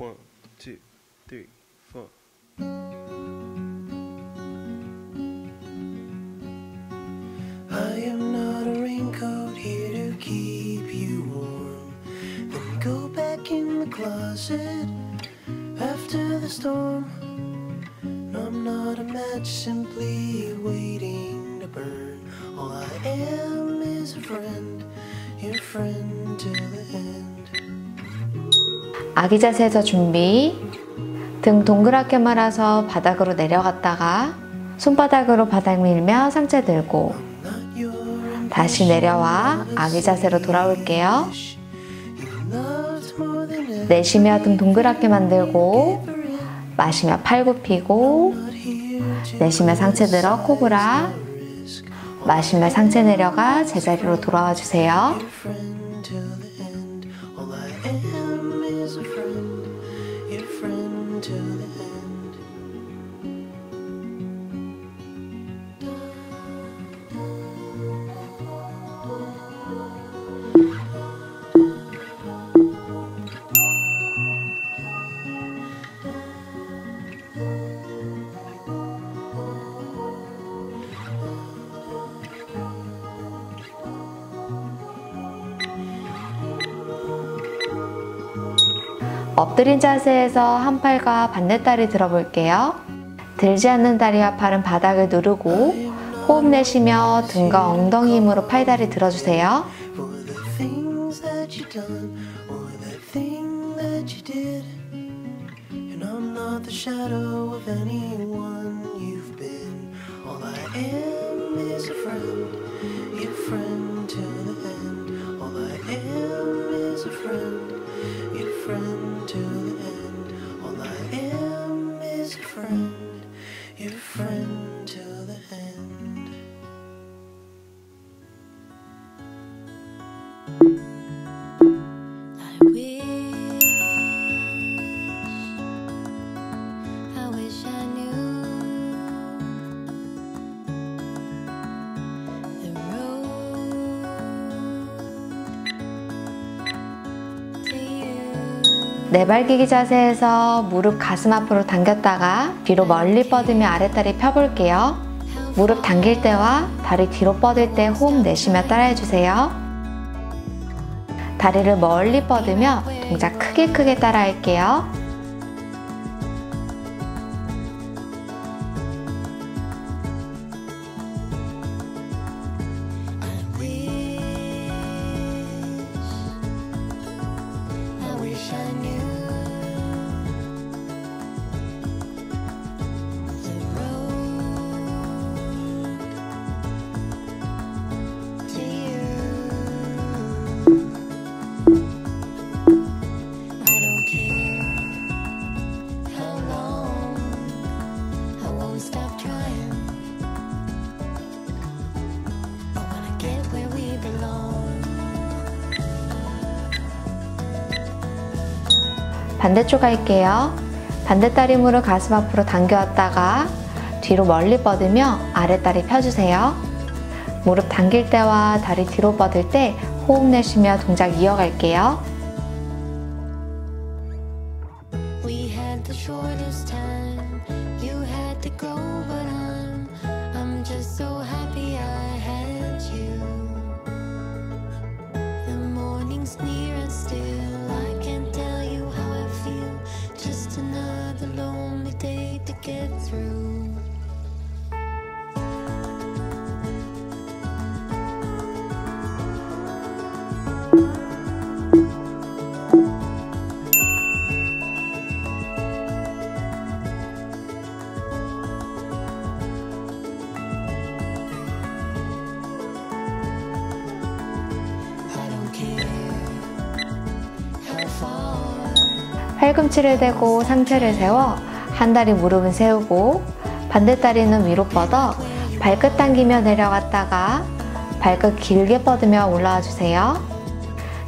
One, two, three, four. I am not a raincoat here to keep you warm. Then go back in the closet after the storm. I'm not a match simply waiting to burn. All I am is a friend, your friend till the end. 아기 자세에서 준비. 등 동그랗게 말아서 바닥으로 내려갔다가 손바닥으로 바닥 밀며 상체 들고 다시 내려와 아기 자세로 돌아올게요. 내쉬며 등 동그랗게 만들고 마시며 팔 굽히고 내쉬며 상체 들어 코브라. 마시며 상체 내려가 제자리로 돌아와 주세요. 엎드린 자세에서 한 팔과 반대다리 들어볼게요. 들지 않는 다리와 팔은 바닥을 누르고 호흡 내쉬며 등과 엉덩이 힘으로 팔다리 들어주세요. Friend to the end. All I am is a friend, your friend till the end. I wish, 네발기기 자세에서 무릎 가슴 앞으로 당겼다가 뒤로 멀리 뻗으며 아랫다리 펴볼게요. 무릎 당길 때와 다리 뒤로 뻗을 때 호흡 내쉬며 따라해주세요. 다리를 멀리 뻗으며 동작 크게 크게 따라할게요. 반대쪽 할게요. 반대다리 무릎 가슴 앞으로 당겨왔다가 뒤로 멀리 뻗으며 아랫다리 펴주세요. 무릎 당길 때와 다리 뒤로 뻗을 때 호흡 내쉬며 동작 이어갈게요. 팔꿈치를 대고 상체를 세워 한 다리 무릎은 세우고 반대 다리는 위로 뻗어 발끝 당기며 내려갔다가 발끝 길게 뻗으며 올라와 주세요.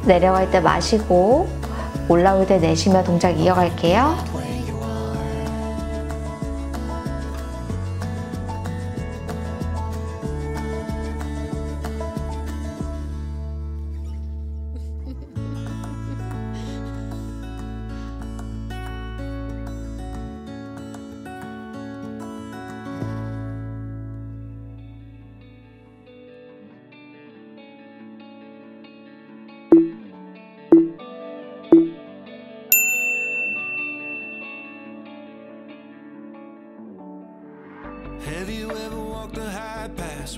내려갈 때 마시고 올라올 때 내쉬며 동작 이어갈게요.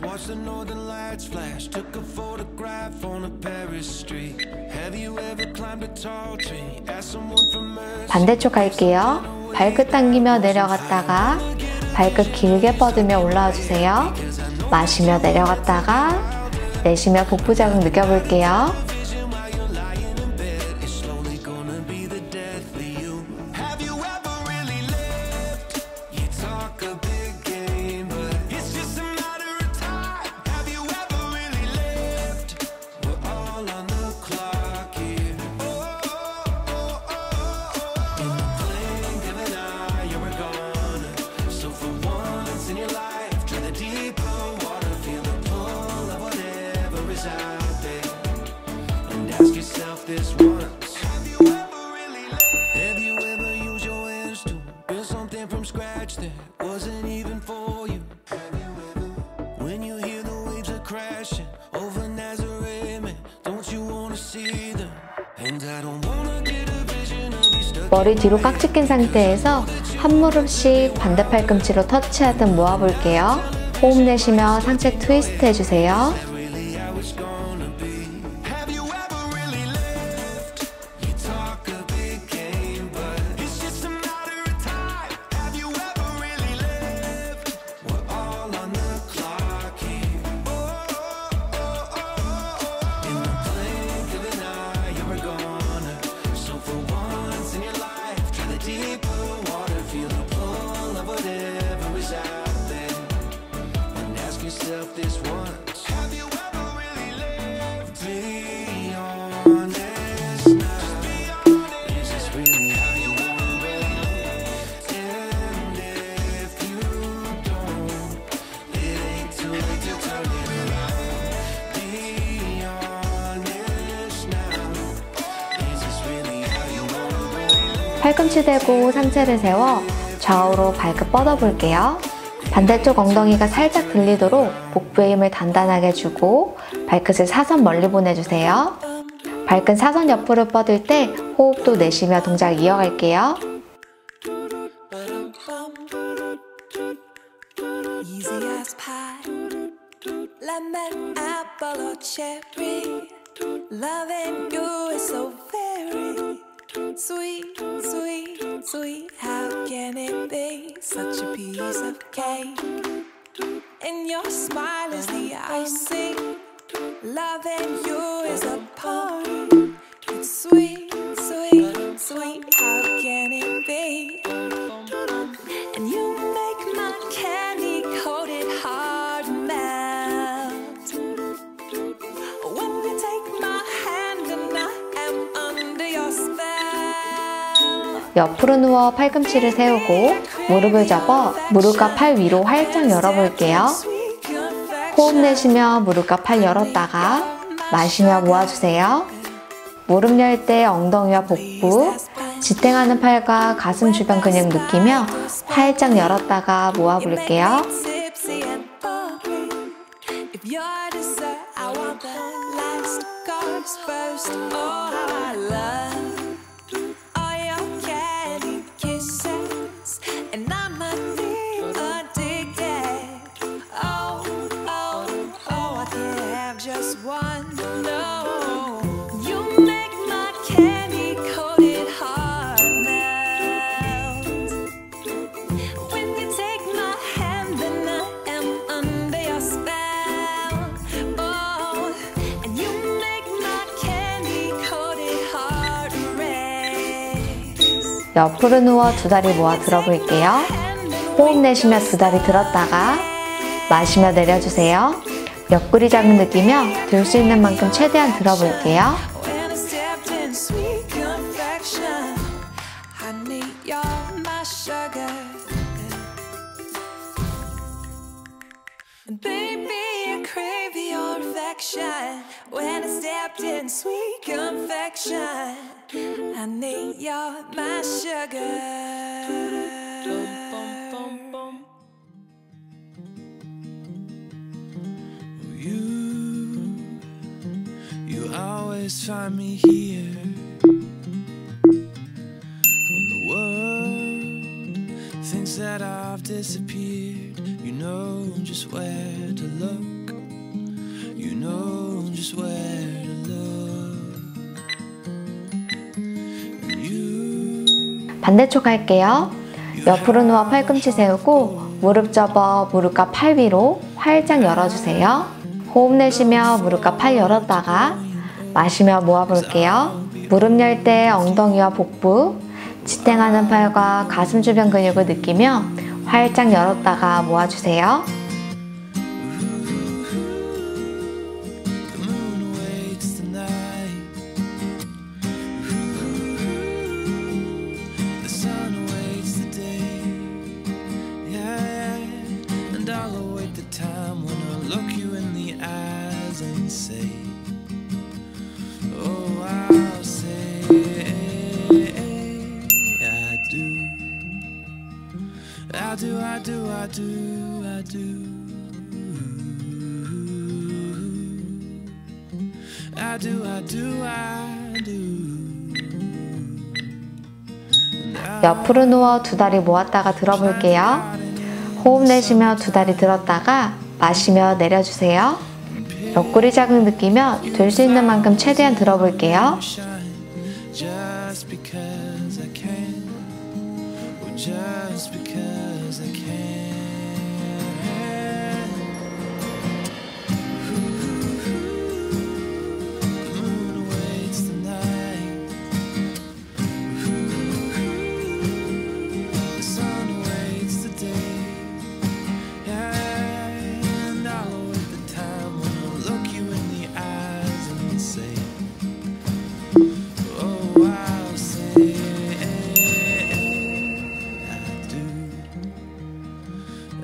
Watched the northern lights flash. Took a photograph on a Paris street. Have you ever climbed a tall tree? Asked someone for mercy. 반대쪽 갈게요. 발끝 당기며 내려갔다가 발끝 길게 뻗으며 올라와 주세요. 마시며 내려갔다가 내쉬며 복부 자극 느껴볼게요. Crashing over Nazareth, man, don't you wanna see them? And I don't wanna get a vision of you stuck. 머리 뒤로 깍지 낀 상태에서 한 무릎씩 반대 팔꿈치로 터치하듯 모아볼게요. 호흡 내쉬며 상체 트위스트 해주세요. 팔꿈치 대고 상체를 세워 좌우로 발끝 뻗어볼게요. 반대쪽 엉덩이가 살짝 들리도록 복부에 힘을 단단하게 주고 발끝을 사선 멀리 보내주세요. 발끝 사선 옆으로 뻗을 때 호흡도 내쉬며 동작 이어갈게요. Loving you is a party. It's sweet, sweet, sweet. How can it be? And you make my candy coated heart melt. When you take my hand and I am under your spell. 옆으로 누워 팔꿈치를 세우고 무릎을 접어 무릎과 팔 위로 활짝 열어볼게요. 호흡 내쉬며 무릎과 팔 열었다가 마시며 모아주세요. 무릎 열 때 엉덩이와 복부, 지탱하는 팔과 가슴 주변 근육 느끼며 활짝 열었다가 모아볼게요. Oh, 옆으로 누워 두 다리 모아 들어볼게요. 호흡 내쉬며 두 다리 들었다가 마시며 내려주세요. 옆구리 자극 느끼며 들 수 있는 만큼 최대한 들어볼게요. Crave your affection. When I stepped in sweet confection, I need your, my sugar. You, you always find me here when the world thinks that I've disappeared. You know just where to look. 반대쪽 할게요. 옆으로 누워 팔꿈치 세우고 무릎 접어 무릎과 팔 위로 활짝 열어주세요. 호흡 내쉬며 무릎과 팔 열었다가 마시며 모아볼게요. 무릎 열 때 엉덩이와 복부, 지탱하는 팔과 가슴 주변 근육을 느끼며 활짝 열었다가 모아주세요. 옆으로 누워 두 다리 모았다가 들어볼게요. 호흡 내쉬며 두 다리 들었다가 마시며 내려주세요. 옆구리 자극 느끼며 될 수 있는 만큼 최대한 들어볼게요.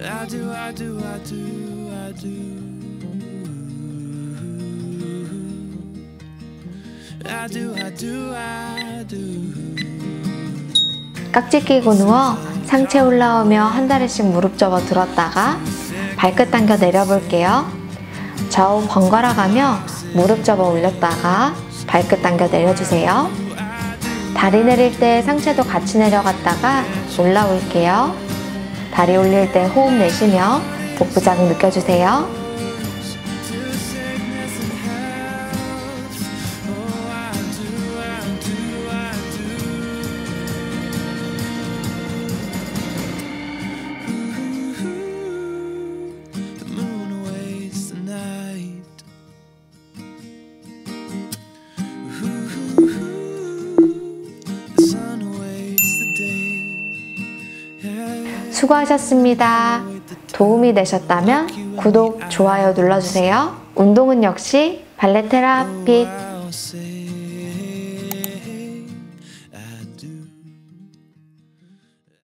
Do, I do, I do, I do. I do, I do, I do. 깍지 끼고 누워 상체 올라오며 한 다리씩 무릎 접어 들었다가 발끝 당겨 내려볼게요. 좌우 번갈아 가며 무릎 접어 올렸다가 발끝 당겨 내려주세요. 다리 내릴 때 상체도 같이 내려갔다가 올라올게요. 다리 올릴 때 호흡 내쉬며 복부 자극 느껴주세요. 수고하셨습니다. 도움이 되셨다면 구독, 좋아요 눌러주세요. 운동은 역시 발레 테라피 I'll say